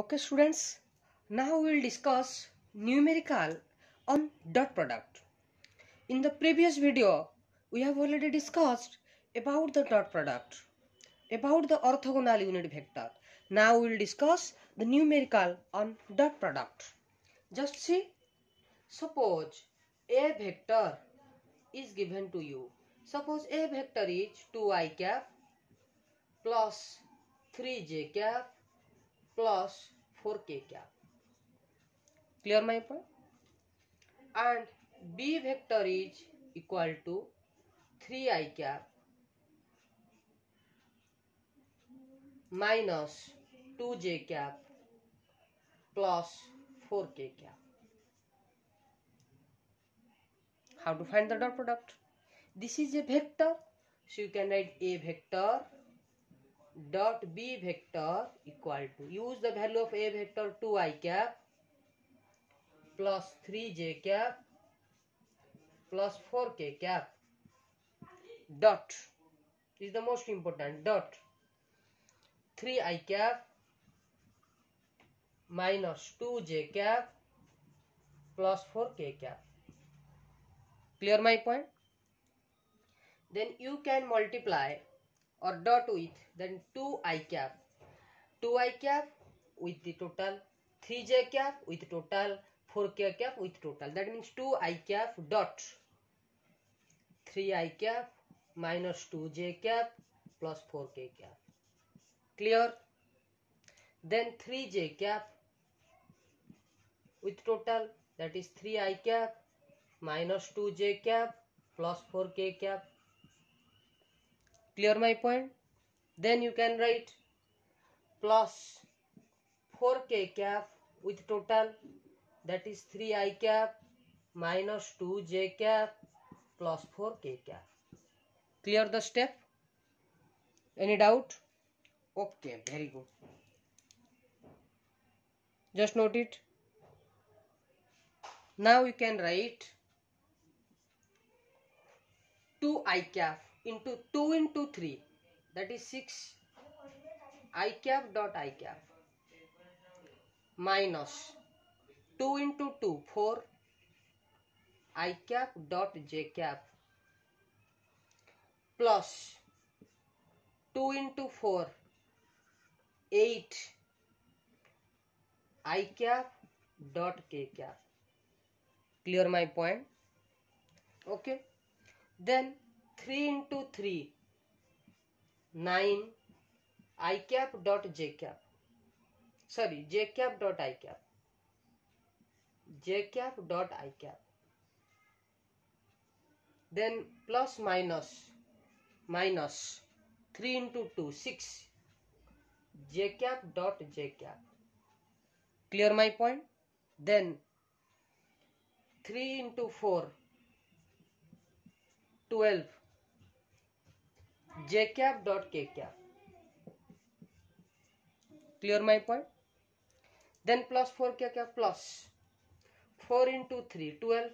Okay students, now we will discuss numerical on dot product. In the previous video, we have already discussed about the dot product, about the orthogonal unit vector. Now we will discuss the numerical on dot product. Just see, suppose a vector is given to you. Suppose a vector is 2i cap plus 3j cap plus four k क्या clear my point and b vector is equal to three i क्या minus two जे क्या plus four के क्या how to find the dot product this is a vector so you can write a vector dot b vector equal to use the value of a vector 2i cap plus 3j cap plus 4k cap dot is the most important dot 3i cap minus 2j cap plus 4k cap clear my point then you can multiply or dot width then 2 i cap 2 i cap with the total 3 j cap with total 4 k cap with total that means 2 i cap dot 3 i cap minus 2 j cap plus 4 k cap clear then 3 j cap with total that is 3 i cap minus 2 j cap plus 4 k cap clear my point then you can write plus 4k cap with total that is 3i cap minus 2j cap plus 4k cap clear the step any doubt okay very good just note it now you can write 2i cap into 2 into 3 that is 6 i cap dot i cap minus 2 into 2 4 i cap dot j cap plus 2 into 4 8 i cap dot k cap clear my point okay then 3 into 3 9 i cap dot j cap sorry j cap dot i cap j cap dot i cap then plus minus minus 3 into 2 6 j cap dot j cap clear my point then 3 into 4 12 J cap dot K cap clear my point then plus four क्या क्या plus four into three twelve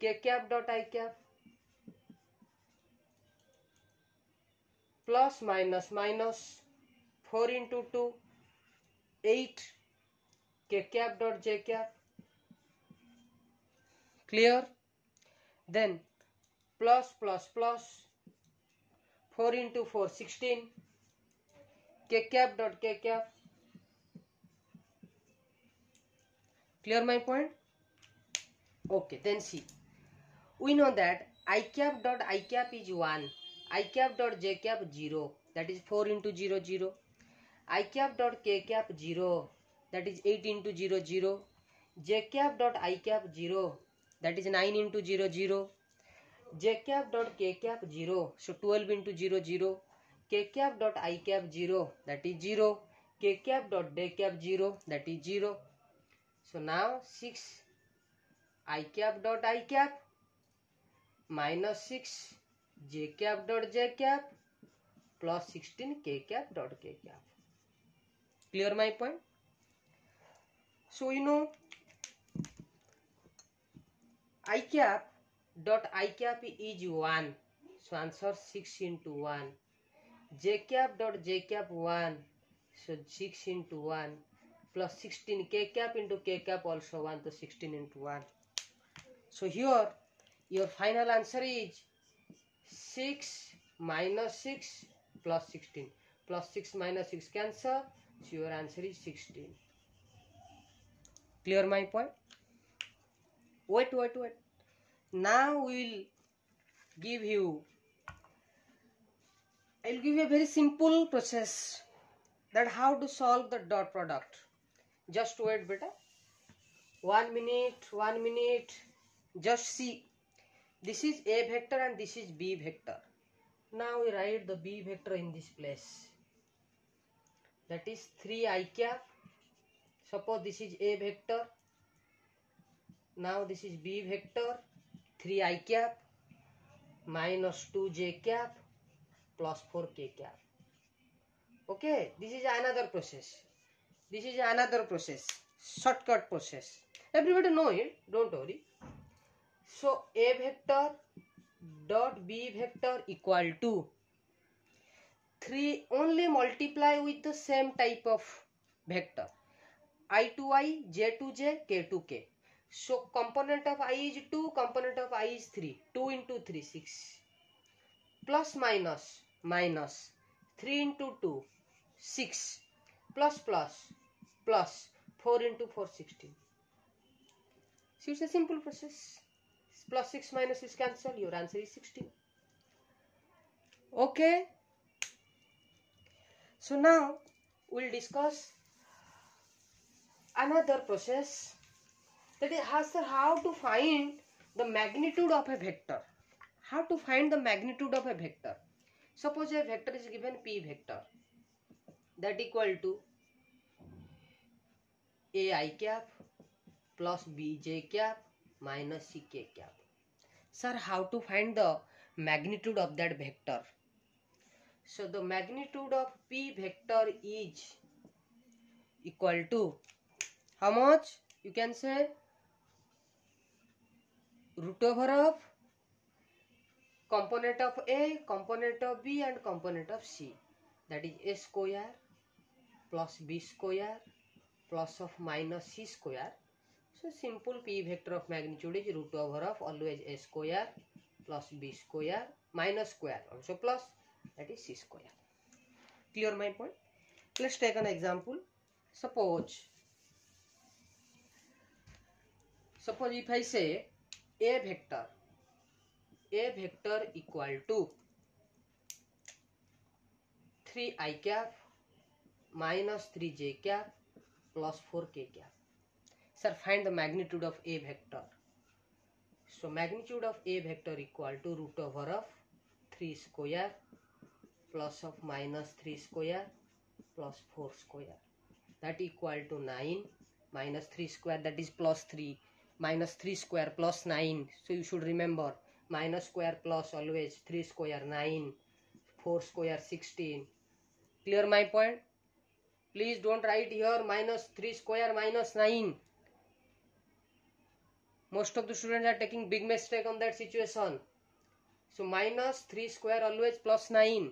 K cap dot I cap plus minus minus four into two eight K cap dot J cap clear then plus plus plus 4 into 4 16 k cap dot k cap clear my point okay then see we know that i cap dot i cap is 1 i cap dot j cap 0 that is 4 into 0 0 i cap dot k cap 0 that is 8 into 0 0 j cap dot i cap 0 that is 9 into 0 0 j cap dot k cap zero so twelve into zero zero k cap dot i cap zero that is zero k cap dot j cap zero that is zero so now 6 i cap dot i cap minus 6 j cap dot j cap plus 16 k cap dot k cap clear my point so you know i cap dot i cap is 1 so answer 6 into 1 j cap dot j cap 1 so 6 into 1 plus 16 k cap into k cap also 1 to 16 into 1 so here your final answer is 6 minus 6 plus 16 plus 6 minus 6 cancel so your answer is 16 clear my point wait wait wait now we'll give you i'll give you a very simple process that how to solve the dot product just wait beta one minute one minute just see this is a vector and this is b vector now we write the b vector in this place that is 3 i cap suppose this is a vector now this is b vector three i cap minus two j cap plus 4k cap okay this is another process this is another process shortcut process everybody know it don't worry so a vector dot b vector equal to 3 only multiply with the same type of vector i to i j to j k to k So component of i is 2, component of i is 3. 2 into 3, 6. Plus minus, 3 into 2, 6. Plus, plus, 4 into 4, 16. So it's a simple process. Plus 6 minus is cancelled. Your answer is 16. Okay. So now we'll discuss another process that is how, sir, how to find the magnitude of a vector how to find the magnitude of a vector suppose a vector is given p vector that equal to a i cap plus b j cap minus c k cap sir how to find the magnitude of that vector so the magnitude of p vector is equal to how much you can say root over of component of A, component of B and component of C. That is A square plus B square plus of minus C square. So simple P vector of magnitude is root over of always A square plus B square minus square also plus that is C square. Clear my point? Let's take an example. Suppose suppose if I say a vector a vector equal to 3 i cap minus 3 j cap plus 4 k cap sir find the magnitude of a vector so magnitude of a vector equal to root over of 3 square plus of minus 3 square plus 4 square that equal to 9 minus 3 square that is plus 3 minus 3 square plus 9 so you should remember minus square plus always 3 square 9 4 square 16 clear my point please don't write here minus 3 square minus 9 most of the students are taking big mistake on that situation so minus 3 square always plus 9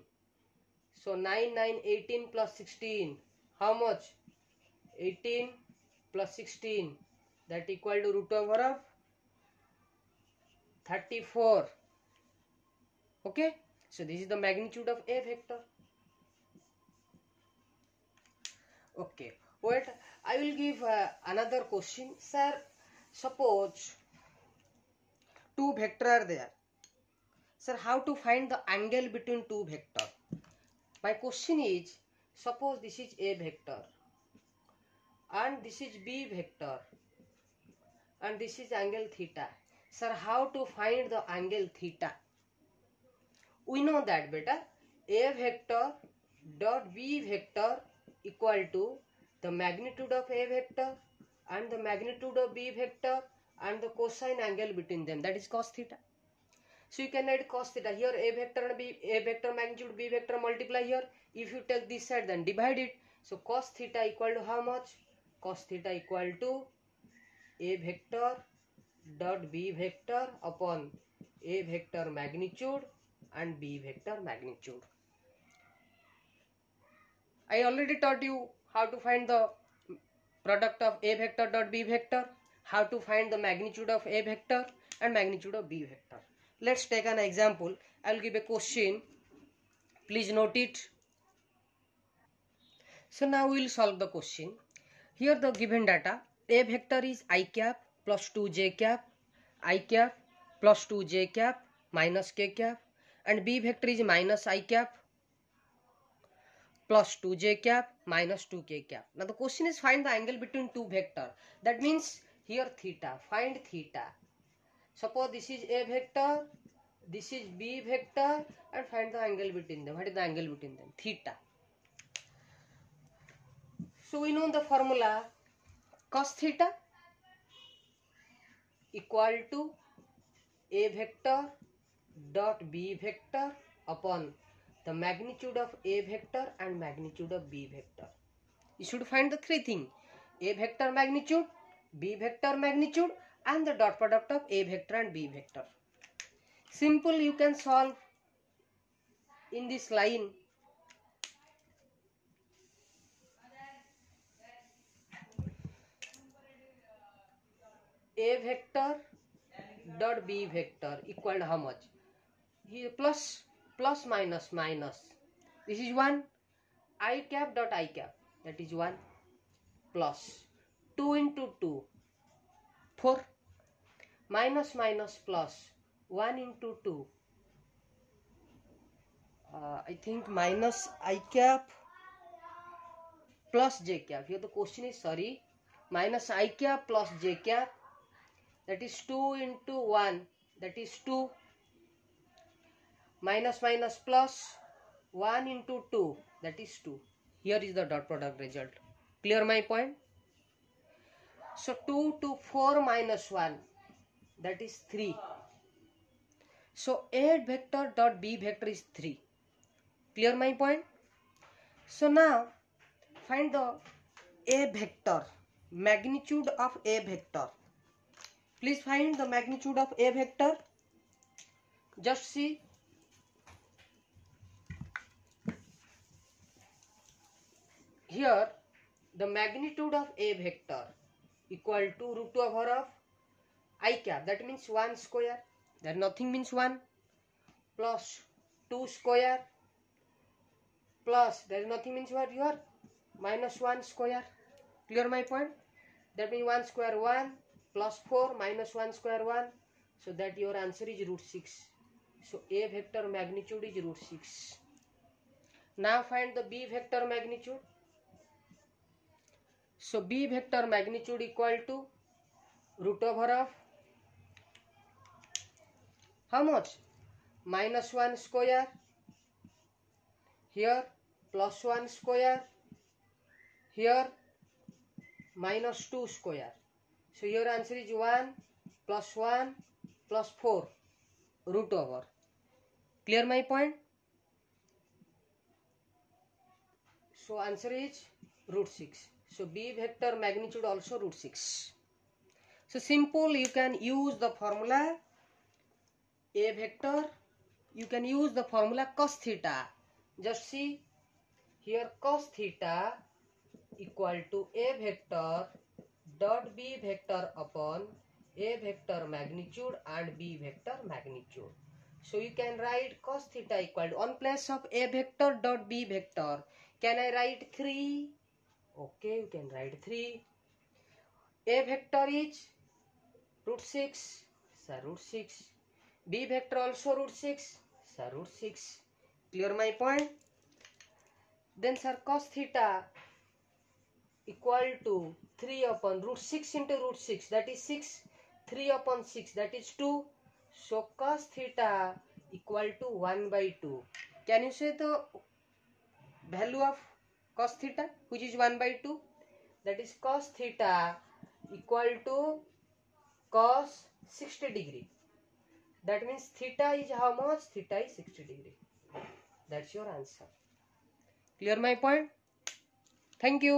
so 9 9 18 plus 16 how much 18 plus 16 that equal to root over of 34 okay so this is the magnitude of a vector okay wait i will give uh, another question sir suppose two vector are there sir how to find the angle between two vector my question is suppose this is a vector and this is b vector and this is angle theta. Sir, how to find the angle theta? We know that better. A vector dot B vector equal to the magnitude of A vector and the magnitude of B vector and the cosine angle between them that is cos theta. So you can add cos theta here A vector and B A vector magnitude B vector multiply here. If you take this side then divide it. So cos theta equal to how much? Cos theta equal to a vector dot B vector upon A vector magnitude and B vector magnitude. I already taught you how to find the product of A vector dot B vector, how to find the magnitude of A vector and magnitude of B vector. Let's take an example. I will give a question. Please note it. So now we will solve the question. Here the given data a vector is i cap plus 2 j cap i cap plus 2 j cap minus k cap and b vector is minus i cap plus 2 j cap minus 2 k cap now the question is find the angle between two vector that means here theta find theta suppose this is a vector this is b vector and find the angle between them what is the angle between them theta so we know the formula cos theta equal to a vector dot b vector upon the magnitude of a vector and magnitude of b vector you should find the three thing a vector magnitude b vector magnitude and the dot product of a vector and b vector simple you can solve in this line a vector dot b vector equal how much plus plus minus minus this is one i cap dot i cap that is one plus two into two four minus minus plus one into two I think minus i cap plus j cap ये तो question is sorry minus i cap plus j cap that is 2 into 1 that is 2 minus minus plus 1 into 2 that is 2 here is the dot product result clear my point so 2 to 4 minus 1 that is 3 so a vector dot b vector is 3 clear my point so now find the a vector magnitude of a vector please find the magnitude of a vector just see here the magnitude of a vector equal to root over of i क्या that means one square that nothing means one plus two square plus that nothing means were your minus one square clear my point that mean one square one plus 4 minus 1 square 1 so that your answer is root 6 so a vector magnitude is root 6 now find the b vector magnitude so b vector magnitude equal to root over of how much minus 1 square here plus 1 square here minus 2 square So your answer is 1 plus 1 plus 4 root over. Clear my point? So answer is root 6. So B vector magnitude also root 6. So simple you can use the formula A vector you can use the formula cos theta. Just see here cos theta equal to A vector dot B vector upon A vector magnitude and B vector magnitude. So you can write cos theta equal to, on place of A vector dot B vector. Can I write 3? Okay, you can write 3. A vector is root 6, so root 6. B vector also root 6, so root 6. Clear my point? Then sir cos theta equal to 3 upon root 6 into root 6 that is 6 3 upon 6 that is 2 so cos theta equal to 1 by 2 can you say the value of cos theta which is 1 by 2 that is cos theta equal to cos 60 degree that means theta is how much theta is 60 degree that's your answer clear my point thank you